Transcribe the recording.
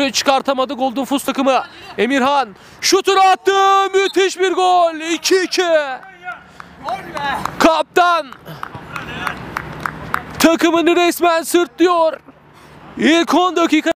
türlü çıkartamadı Golden Fus takımı. Emirhan şutunu attı. Müthiş bir gol. 2-2. Kaptan takımını resmen sırtlıyor. İlk 10 dakika